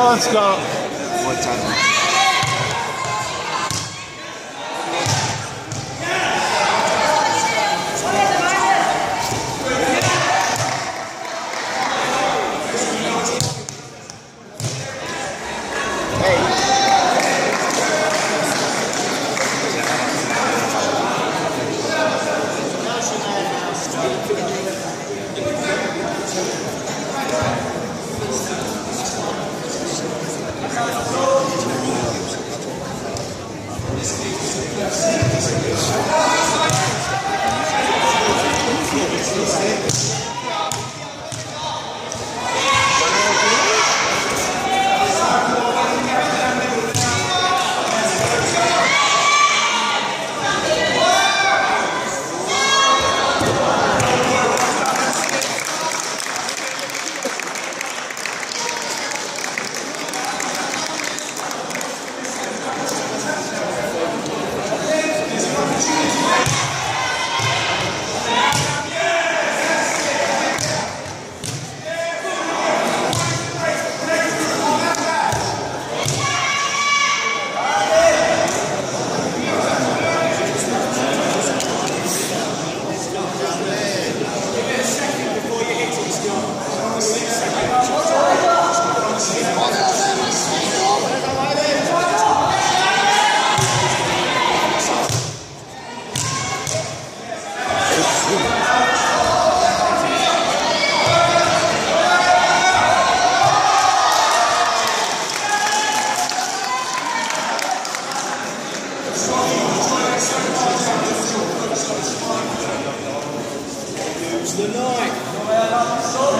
on, Scott. One time. Yeah. The night. I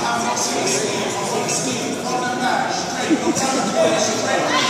have my 16, 16 on the match. Straight,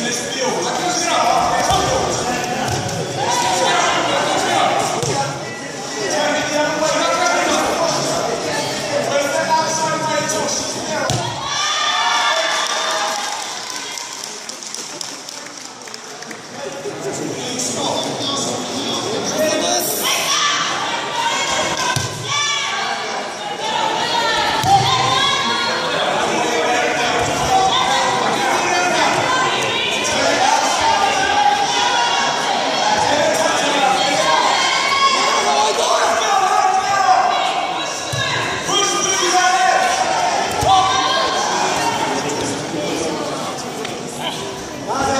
Nesse teu, aqui no final. Good.